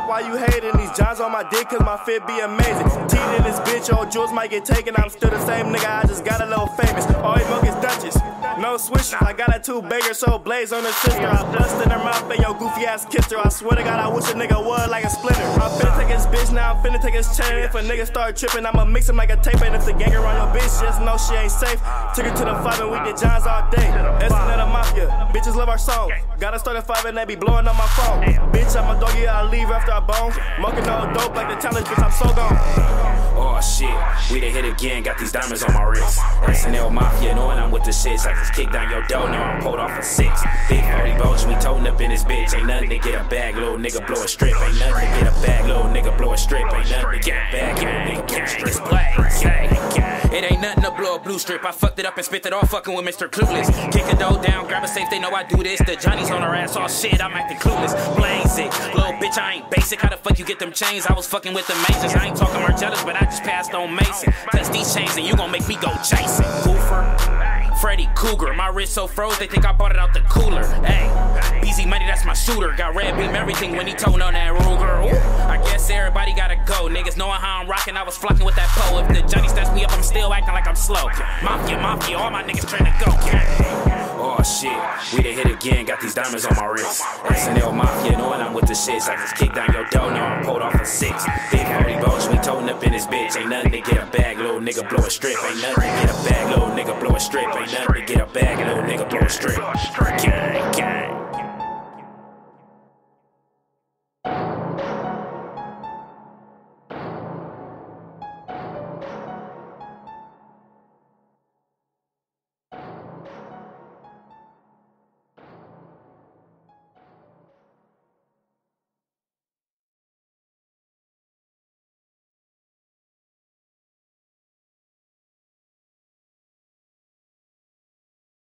up while you hating. These Johns on my dick cause my fit be amazing. Teeth in this bitch, old jewels might get taken. I'm still the same nigga, I just got a little famous. All he milk is Duchess. No switches, I got a two bagger, so blaze on her sister. I bust in her mouth and yo goofy ass kissed her. I swear to God, I wish a nigga would like a splinter. I'm finna take his bitch now, I'm finna take his chain. If a nigga start tripping, I'ma mix him like a tape. And if the gang around your bitch, just know she ain't safe. Took her to the five and we did Johns all day. That's another mafia. Bitches love our song. Gotta start at five and they be blowing up my phone. Bitch, I'm a doggy, I leave after I bone. Mucking all dope like the challenge, bitch, I'm so gone. Oh shit, we done hit again, got these diamonds on my wrist. SNL Mafia, knowing I'm with the shits. I just kick down your door, now I'm pulled off a six. Big 40 boats, we toting up in this bitch. Ain't nothing to get a bag, little nigga blow a strip. Ain't nothing to get a bag, little nigga blow a strip. Ain't nothing to get a bag, blue strip. I fucked it up and spit it all fucking with Mr. Clueless. Kick a dough down, grab a safe, they know I do this. The Johnny's on her ass, all shit, I'm acting clueless. Blaze it. Little bitch, I ain't basic. How the fuck you get them chains? I was fucking with the Masons. I ain't talking Margielas, but I just passed on Mason. Test these chains and you gon' make me go chasing. Goofer. Freddy Krueger, my wrist so froze, they think I bought it out the cooler. Hey, BZ Money, that's my shooter. Got red beam everything when he told on that Ruger. Ooh, I Niggas knowing how I'm rocking, I was flocking with that pole. If the Johnny stats me up, I'm still acting like I'm slow. Mafia, mafia, all my niggas trying to go. Oh shit, we hit again, got these diamonds on my wrist. SNL Mafia, knowing I'm with the shits. I just kick down your door, now I'm pulled off a six. Big 40 boats, we toting up in this bitch. Ain't nothing to get a bag, little nigga blow a strip. Ain't nothing to get a bag, little nigga blow a strip. Ain't nothing to get a bag, little nigga blow a strip. Gang, gang.